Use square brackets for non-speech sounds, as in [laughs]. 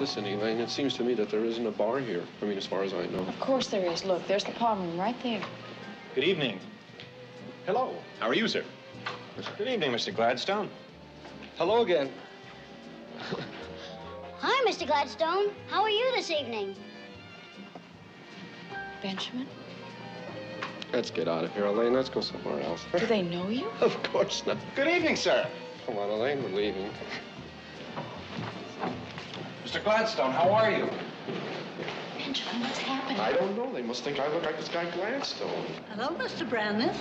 Listen, Elaine, it seems to me that there isn't a bar here. I mean, as far as I know. Of course there is. Look, there's the palm room right there. Good evening. Hello. How are you, sir? Good evening, Mr. Gladstone. Hello again. Hi, Mr. Gladstone. How are you this evening? Benjamin, Let's get out of here, Elaine. Let's go somewhere else. do they know you? [laughs] of course not. Good evening, sir. Come on, Elaine, we're leaving. Mr. Gladstone, how are you? Benjamin, what's happening? I don't know. They must think I look like this guy Gladstone. Hello, Mr. Brandis.